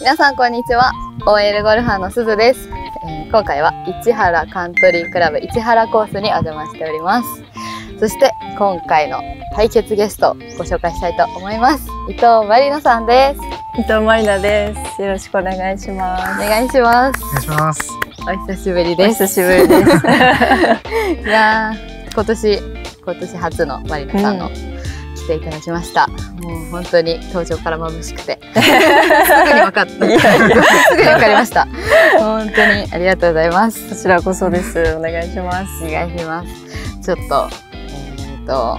皆さんこんにちは。OL ゴルファーのすずです、えー今回は市原カントリークラブ市原コースにお邪魔しております。そして今回の対決ゲストをご紹介したいと思います。伊藤まりなさんです。伊藤まりなです。よろしくお願いしまお願いします。お願いします。お久しぶりです。久しぶりです。いやー今年今年初のマリナさんの、来ていただきましたもう本当に登場から眩しくて すぐに分かったすぐに分かりました本当にありがとうございますこちらこそです。お願いします。お願いしますちょっとえっ、と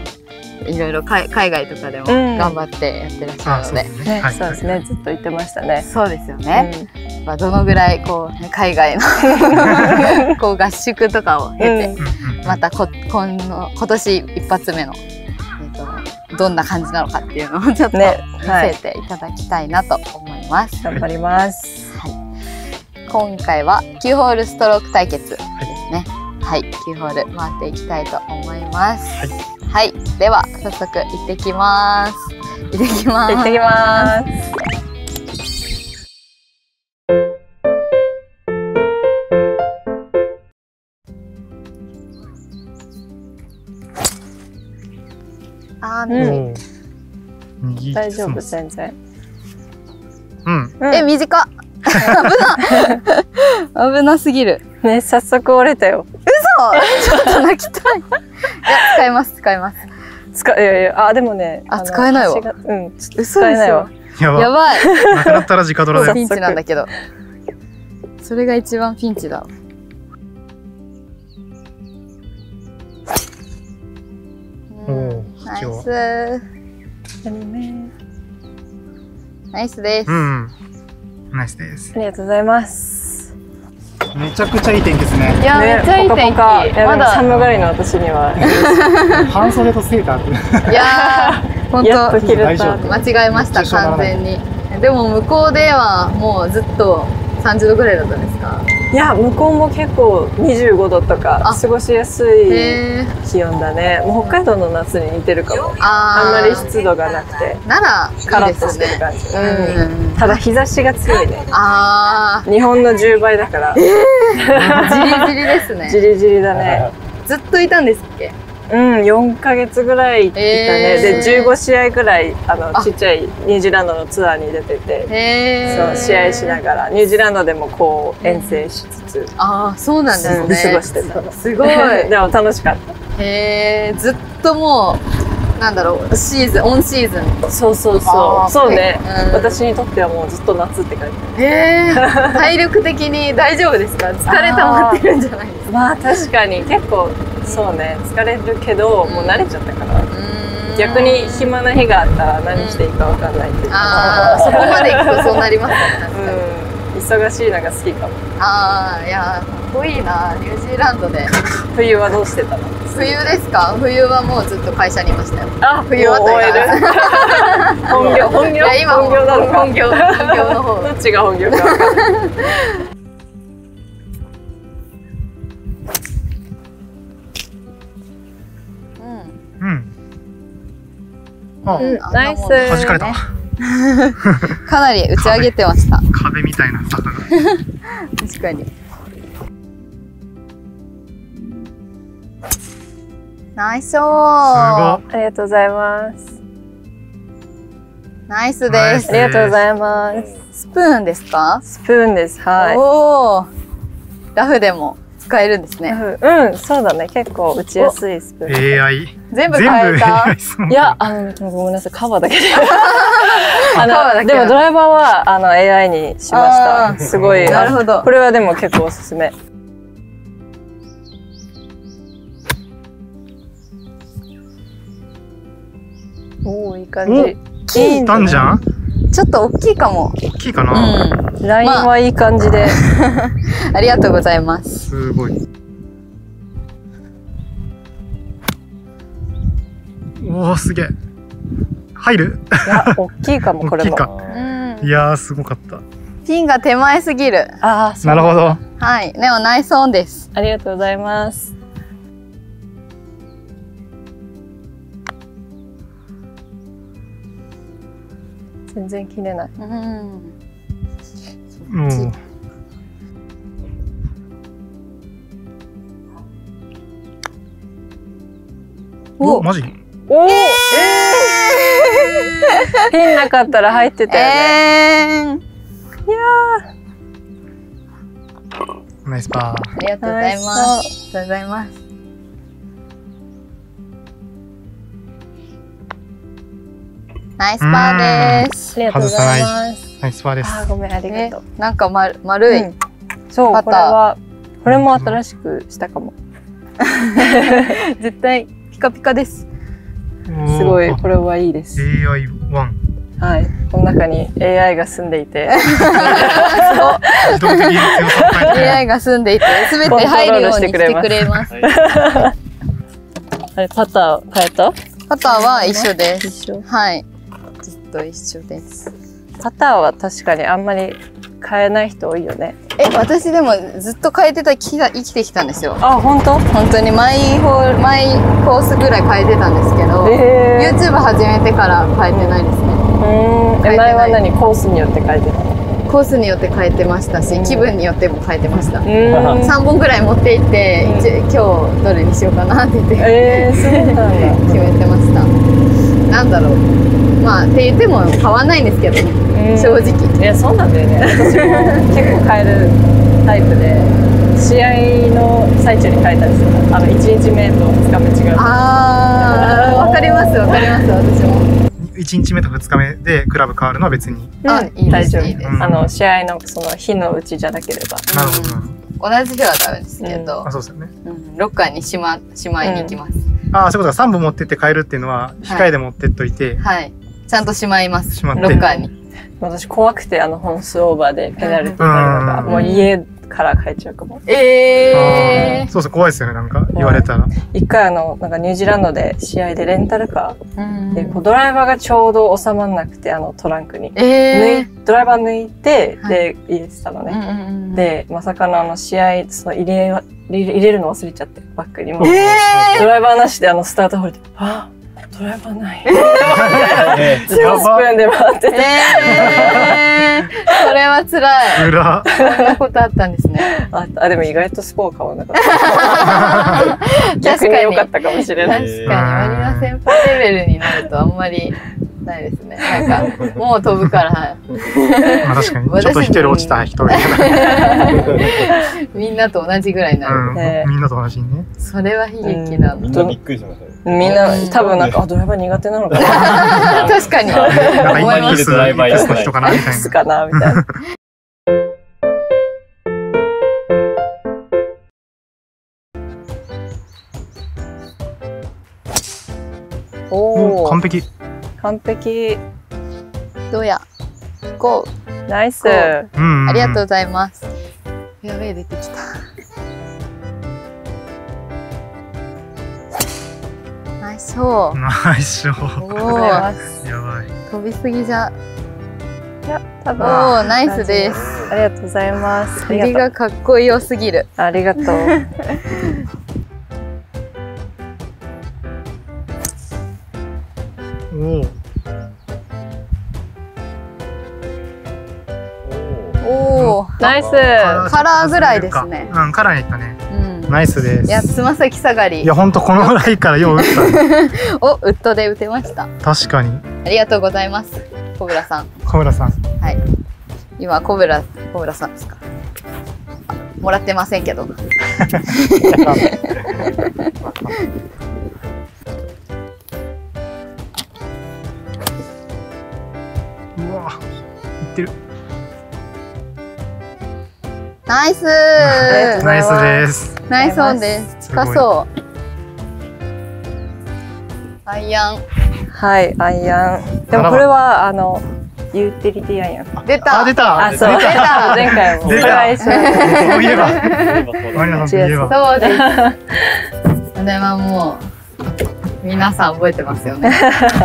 いろいろ海海外とかでもうん頑張ってやってらっしゃあ、るので、そうですね。ね、はい。そうですね。ずっと言ってましたね。そうですよね、まあ、どのぐらいこう、ね、海外の こう合宿とかを経て、うんうんうんまたこ今の今年一発目の、どんな感じなのかっていうのをちょっと見ねはいせていただきたいなと思います。頑張ります。今回は9ホールストローク対決ですね。はい、9ホール回っていきたいと思います。はい、では早速行ってきます。行ってきます。行ってきます。大丈夫、全然。うん。え、短っ。危な。危なすぎる。ね、早速折れたよ。そう、ちょっと泣きたい。いや、使います、使います。使いやいや、あ、でもね。あの使えないわうん、ちょっと嘘使えないわ。やば。やばい。なくなったら直ドラで。ピンチなんだけど。それが一番ピンチだわ。おうんーナイ今日ス。ねナイスです。うん。ナイスですあ。りがとうございます。めちゃくちゃいい天気ですね。いや、めっちゃいい天気。ポカポカいやまだ。寒がりの私には。半袖とセーターって。いやー、本当やっと着れ大丈た。夫間違えました、完全に。でも向こうではもうずっと30度ぐらいだったんですか？いや、向こうも結構25度とかあ過ごしやすい。気温だね。もう北海道の夏に似てるかも。あんまり湿度がなくて、なら、カラッと。してる感じ。うん。ただ日差しが強いね。あ日本の10倍だから、ー、じりじりですじね。りじりだね。ずっといたんですっけ？うん、4ヶ月ぐらいいたね。えーで、15試合ぐらい、あの、あちっちゃいニュージーランドのツアーに出てて、へー。そう、試合しながら、ニュージーランドでもこう、遠征しつつ、ああ、そうなんですうんね。過ごしてた。すごい。でも楽しかった。へえ、ずっともう、なんだろう、シーズン、オンシーズン。そうそうそう。そうね。うん。私にとってはもうずっと夏って感じ。へえ、体力的に大丈夫ですか？疲れ溜まってるんじゃないですか？まあ確かに。結構そうね。疲れるけどもう慣れちゃったから。うーん。逆に暇な日があったら何していいか分かんないっていう。ああ、そこまで行くとそうなりますね。うん。忙しいのが好きかも。ああ、いや、こいいな、ニュージーランドで。冬はどうしてたの？冬ですか？冬はもうずっと会社にいましたよ。あ冬はもう終える本業 本業いや、今本業な本業、本業の方。どっちが本業かうん。うん。ナイス弾かれた？かなり打ち上げてました。壁みたいな。確かに。ナイスありがとうございますナイスです。ありがとうございますスプーンですか？スプーンですはいおお。ラフでも使えるんですね。うんそうだね結構打ちやすいスプーン AI。全部変えた？いや、あの、ごめんなさい、カバーだけで。あカバーだけの、でもドライバーは、あの、AI にしました。すごい。なるほどこれはでも結構おすすめ。いい感じ。いい来たんじゃんちょっと大きいかも。大きいかうな、ん。ラインはいい感じで。ありがとうございます。すごい。おお、すげえ。入る？いや、大きいかも、これも。大きい。やー、すごかった。ピンが手前すぎる。ああ。なるほど。はい。でもナイスオンです。ありがとうございます。全然切れない。うん。うん。お、マジ？おお。ええー。ピンなかったら入ってたよね。えー、いやナイスパー。ありがとうございます。ありがとうございます。ナイスパーです。ありがとうございます。ナイスパーです。あー、ごめん、ありえがとう。なんか丸丸い、うんそう、パターこれは、これも新しくしたかも。絶対ピカピカです。すごい、これはいいです。AI1。はい。この中に AI が住んでいて、自動的に強さを変えて AI が住んでいて、すべて入るようにしてくれます。あれ、パター変えた？パターは一緒です。一緒。はい。と一緒です。パターは確かにあんまり変えない人多いよね。え、私でもずっと変えてたきが生きてきたんですよ。あ、本当？本当に毎ホール、毎コースぐらい変えてたんですけど、え YouTube 始めてから変えてないですね。ー。うん。え、前は何？コースによって変えてたの？コースによって変えてましたし、気分によっても変えてました。うん。3本ぐらい持って行って、うん一今日どれにしようかなって言って、えー、そうなんだ。決めてました。なんだろう。まあ、って言っても変わんないんですけど正直。いやそうなんだよね私も結構変えるタイプで試合の最中に変えたりするあの1日目と2日目違うあー、わかります、わかります、私も。1日目と2日目でクラブ変わるのは別に。あいいです大丈夫いいですうんあの試合のその日のうちじゃなければなるほどなるほ同じ日はダメですけどど。あ、、そうですよね。うんロッカーにしま、しまいに行きます。あ、そういうことか。3本持ってって変えるっていうのは、控えで持ってっといて、はい。ちゃんとしまいます。ロッカーに。私怖くてあの本数オーバーでペナルティーになるのがうんもう家から変えちゃうかも。えあー。そうそう、怖いですよね。なんか言われたら。一回あのなんかニュージーランドで試合でレンタルカー。ーでこうドライバーがちょうど収まんなくてあのトランクに、え抜いドライバー抜いて、はい。で入れてたのね、ー、で、まさかのあの試合、その入れは、入れ入れるの忘れちゃって、バックにも。えドライバーなしであのスタートホールで、あドライバーない。えずっとスプーンで回ってー、て。えー、それは辛い。裏。そんなことあったんですね。ああ、でも意外とスコア変わらなかった。逆に良かったかもしれない。確かに、マリナ先輩レベルになるとあんまりないですね。なんか、もう飛ぶから、はいまあ確かに。ちょっと一人落ちた人がいる。みんなと同じぐらいになる。うんねみんなと同じにね。それは悲劇なの。みんなびっくりしましたよ。みんな、多分なんか、あ、ドライバー苦手なのかな 確かに。ドライバー人かなみたいすな。かなみたいな。おおお完、璧。完璧。どうや？ゴナイス。うん。ー。ありがとうございます。フェアウェイ出てきた。ナイスショー。ナイスショー。おありがとうございー、ますやばい。飛びすぎじゃ。いや、多お分。ー、ナイスです。ありがとうございます。あ振りりがかっこよすぎる。う。ありがとう。おお。おお。ナイス。カラーぐらいですねうん、カラーにいったね。うん。ナイスです。いや、つま先下がりいや、。ほんとこのラインからよう打った。お、ウッドで打てました。確かに。ありがとうございます。コブラさん。小村さん。はい。今、コブラ、コブラさんですか。もらってませんけど。うわ。いってる。ナイス ナイスです。ナイスオンです。近そう。アイアン。はい、アイアン。でもこれは、あの、ユーティリティアイアン。出たあ、出た。あ、そう。出た前回も。出たお願いしますそういえば。そうです。それはもう、皆さん覚えてますよね。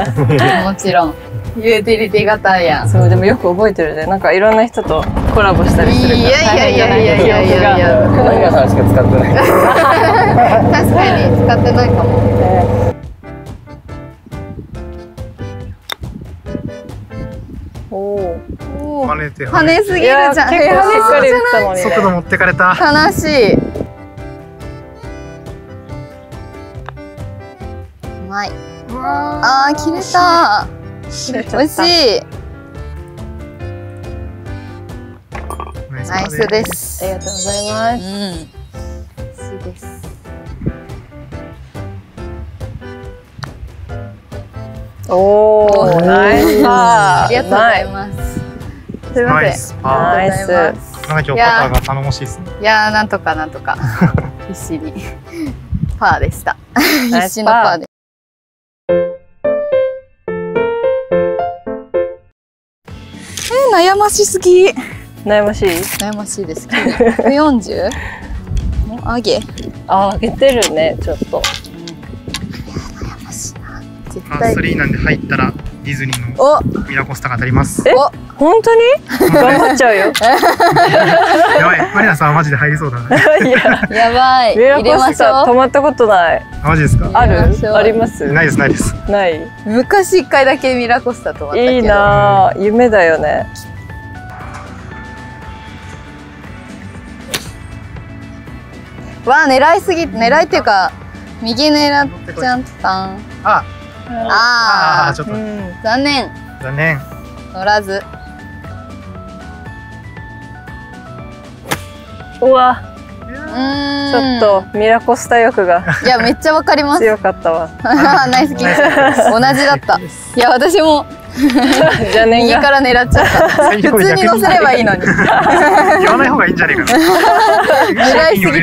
もちろん。ユーティリティ型アイアン。そう、でもよく覚えてるね。なんかいろんな人とコラボしたりするから。いやいやいやいやいやいやさんしか使ってない。確かに使ってないかも。おお。跳ねて跳ねすぎるじゃん。結構しっかり打ったのに速度ね。持ってかれた。悲しい。まい。あー、切れた 美味しい。ナイナイスです。ありがとうございます。うん。美味しいです。おおー、ナイスパー。ありがとうございます。すいません。ナイスパー。ナイありがとうございまス。なんか今日パターが頼もしいですね。いやー、なんとかなんとか。必死に。パーでした。必死のパーで。えー、悩ましすぎ。悩ましい？悩ましいです。140? もう？上げ？あー、上げてるね、ちょっと。悩ましいな。絶パー対。3なんで入ったらディズニーのお、ミラコスタが当たります。えお、本当に？頑張っちゃうよ。やばい、マリナさんはマジで入りそうだな。いや、やばい。ミラ入れコスタましょ止まったことない。あマジですか？ある？あります？ないです、ないです。ない。う。昔一回だけミラコスタと思ったけど。いいなぁ。夢だよね。わあ、狙いすぎ、狙いっていうか、右狙っちゃったん。あ、ああー、ちょっとうん。あ、残念。残念。乗らず。うわ、うん。ょっとミラコスタ欲がいや、めっちゃわかります。強かったわ。ナイスキー。同じだった。いや、私も。右から狙っちゃった。普通に乗せればいいのに。言わない方がいいんじゃねえかな。狙いすぎ。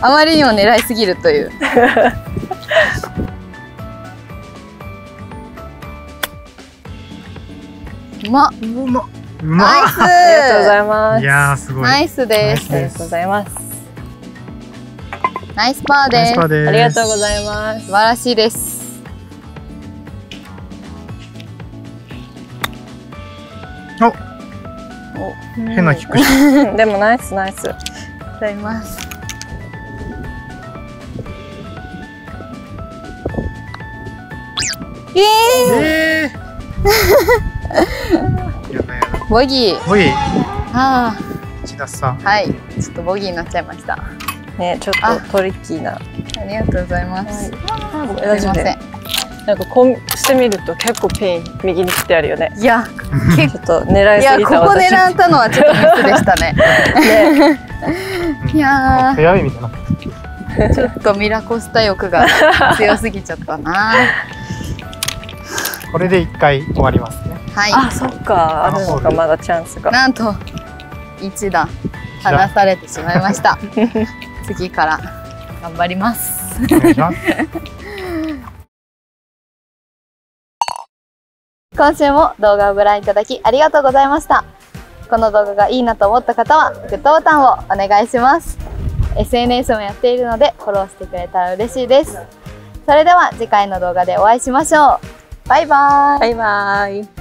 あまりにも狙いすぎるという。うまっ。うまっ。うナまっイス。ありがとうございます。いやー、すごい。ナイスです。ありがとうございます。ナイ。スパーです。ありがとうございます素。晴らしいです。変なキックしうんでもナイスナイス。ありがとうございます。ええー。やだやだ。ー、ボギー。おい、あ千田さはい。ちょっとボギーになっちゃいました。ね、ちょあっとトリッキーな。ありがとうございます。す大丈夫いません。なんかこうしてみると結構ピン右に来てあるよね。いや、ちょっと狙いいや、すぎたここ狙ったのはちょっとミスでしたね。ね、いやフェアウェイみたいな。ー、ちょっとミラコスタ欲が強すぎちゃったな。これで一回終わりますね。はあ、そっか、あるのかまだチャンスい。が。なんと一段離されてしまいました。次から頑張ります。お願いします。今週も動画をご覧いただきありがとうございました。この動画がいいなと思った方はグッドボタンをお願いします。SNS もやっているのでフォローしてくれたら嬉しいです。それでは次回の動画でお会いしましょう。バイバーイ。バイバイ。